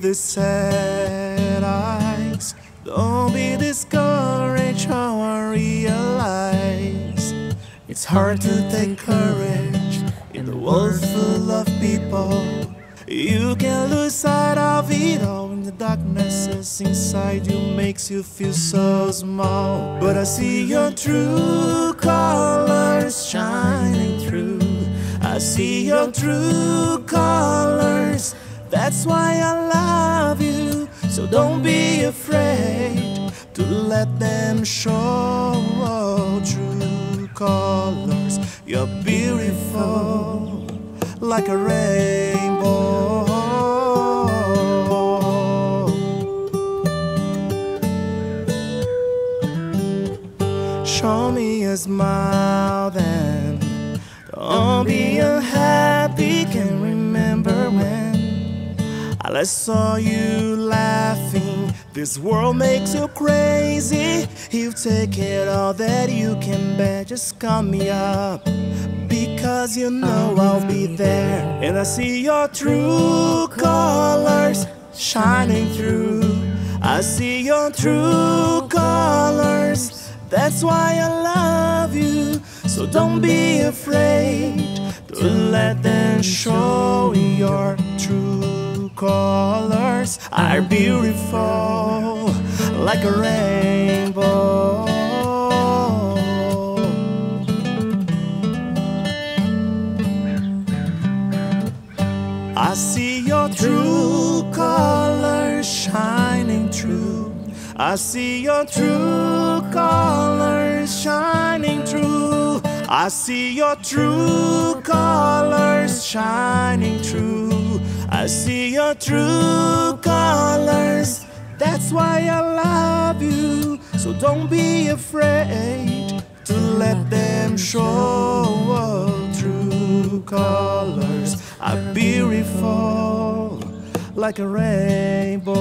the sad eyes. Don't be discouraged, how I realize it's hard to take courage in a world full of people. You can lose sight of it all when the darkness is inside you makes you feel so small. But I see your true colors shining through. I see your true colors. That's why I love you. So don't be afraid to let them show true colors. You're beautiful like a rainbow. Show me a smile then. Don't be unhappy. Can I saw you laughing. This world makes you crazy. You take it all that you can bear. Just call me up because you know I'll be there. And I see your true colors shining through. I see your true colors. That's why I love you. So don't be afraid to let them show your true colors. Are beautiful like a rainbow. I see your true colors shining through. I see your true colors shining through. I see your true colors shining through. See your true colors. That's why I love you. So don't be afraid to let them show true colors are beautiful like a rainbow.